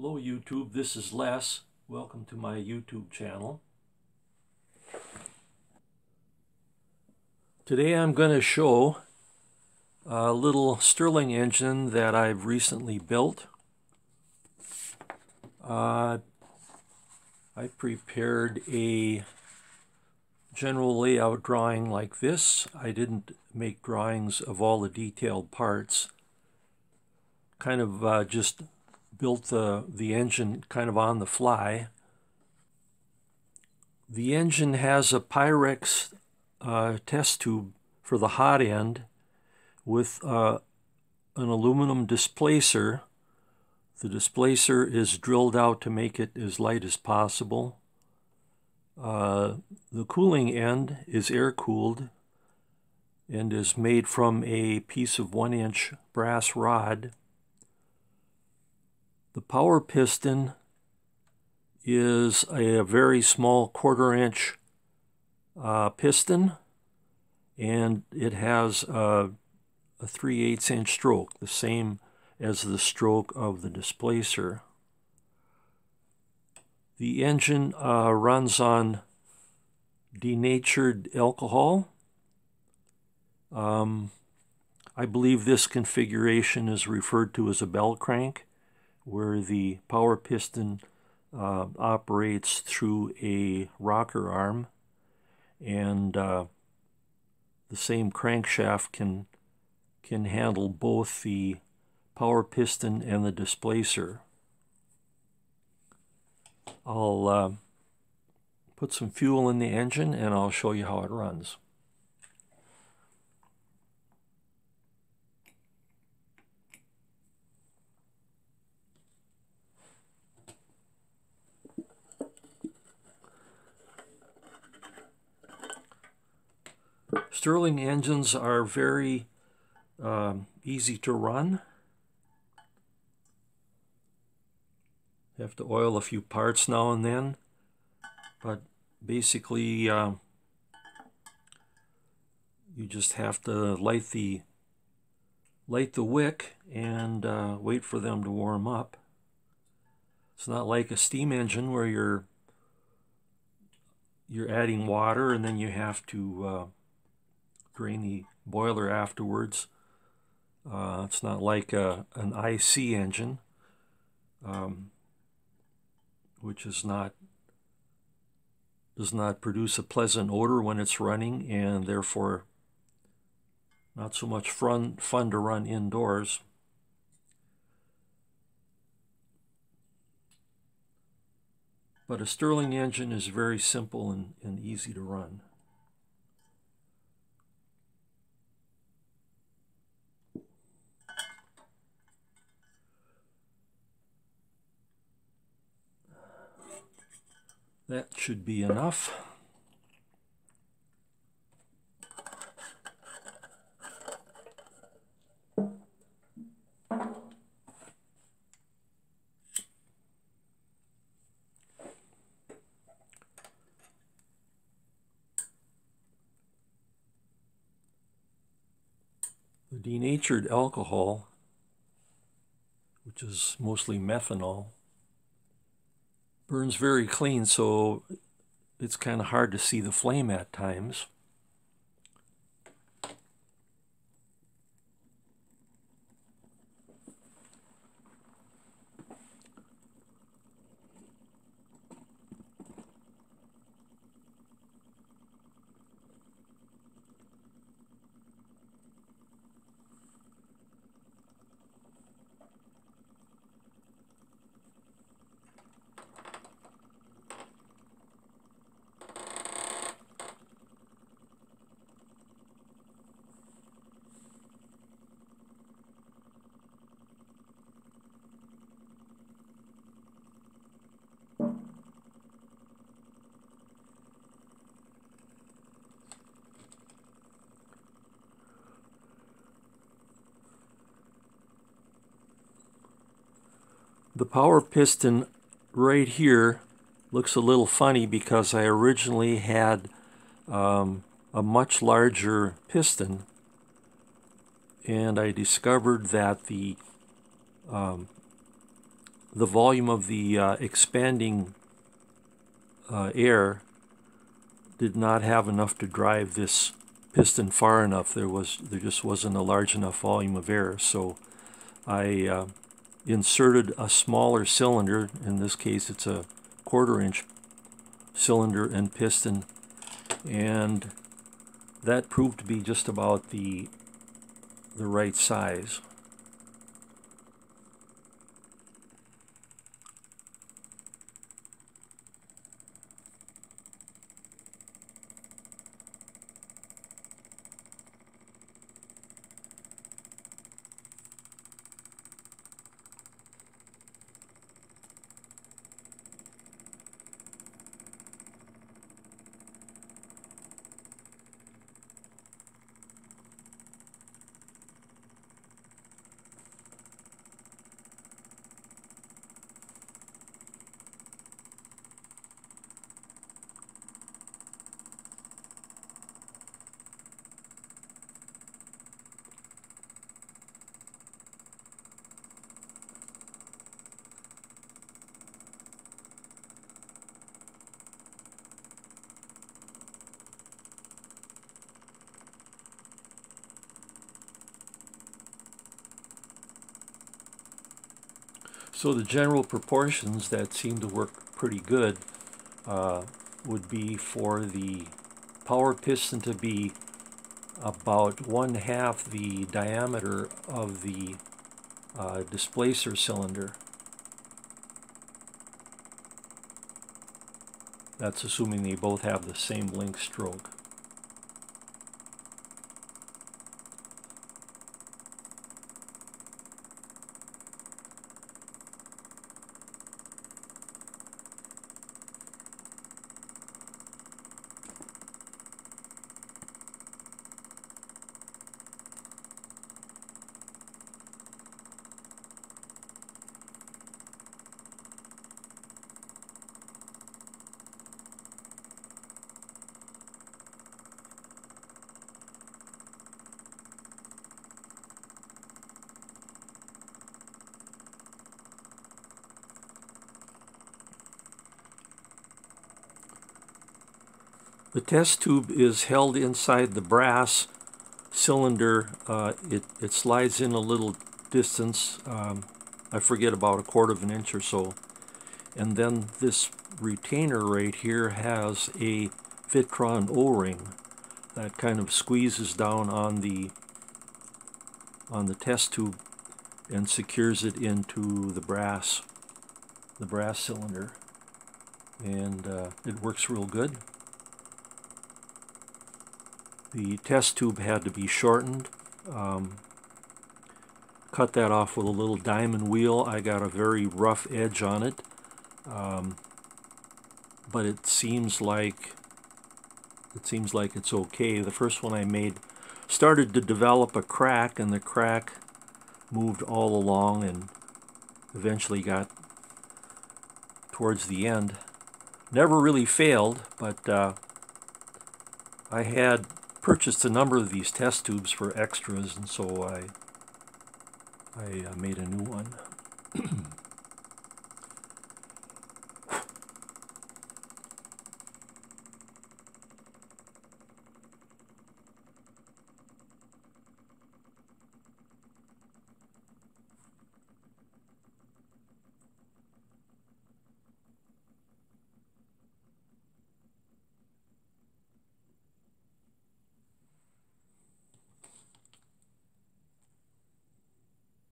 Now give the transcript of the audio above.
Hello YouTube, this is Les. Welcome to my YouTube channel. Today I'm going to show a little Stirling engine that I've recently built. Uh, I prepared a general layout drawing like this. I didn't make drawings of all the detailed parts. Kind of uh, just built the, the engine kind of on the fly. The engine has a Pyrex uh, test tube for the hot end with uh, an aluminum displacer. The displacer is drilled out to make it as light as possible. Uh, the cooling end is air cooled and is made from a piece of one inch brass rod the power piston is a, very small quarter inch uh, piston and it has a, a 3 8 inch stroke, the same as the stroke of the displacer. The engine uh, runs on denatured alcohol. Um, I believe this configuration is referred to as a bell crank where the power piston uh, operates through a rocker arm and uh, the same crankshaft can can handle both the power piston and the displacer. I'll uh, put some fuel in the engine and I'll show you how it runs. Stirling engines are very um, easy to run. You have to oil a few parts now and then, but basically uh, you just have to light the light the wick and uh, wait for them to warm up. It's not like a steam engine where you're you're adding water and then you have to uh, drain the boiler afterwards. Uh, it's not like a, an IC engine, um, which is not does not produce a pleasant odor when it's running and therefore not so much fun, fun to run indoors. But a Stirling engine is very simple and, and easy to run. That should be enough. The denatured alcohol, which is mostly methanol, burns very clean, so it's kind of hard to see the flame at times. The power piston right here looks a little funny because I originally had um, a much larger piston and I discovered that the um, the volume of the uh, expanding uh, air did not have enough to drive this piston far enough. There was there just wasn't a large enough volume of air, so I uh, inserted a smaller cylinder. In this case, it's a quarter inch cylinder and piston, and that proved to be just about the the right size. So the general proportions that seem to work pretty good uh, would be for the power piston to be about one half the diameter of the uh, displacer cylinder. That's assuming they both have the same length stroke. The test tube is held inside the brass cylinder. Uh, it, it slides in a little distance, um, I forget about a quarter of an inch or so. And then this retainer right here has a Vitron O-ring that kind of squeezes down on the on the test tube and secures it into the brass the brass cylinder and uh, it works real good. The test tube had to be shortened. Um, cut that off with a little diamond wheel. I got a very rough edge on it. Um, but it seems like it seems like it's okay. The first one I made started to develop a crack and the crack moved all along and eventually got towards the end. Never really failed, but uh, I had purchased a number of these test tubes for extras, and so I I uh, made a new one.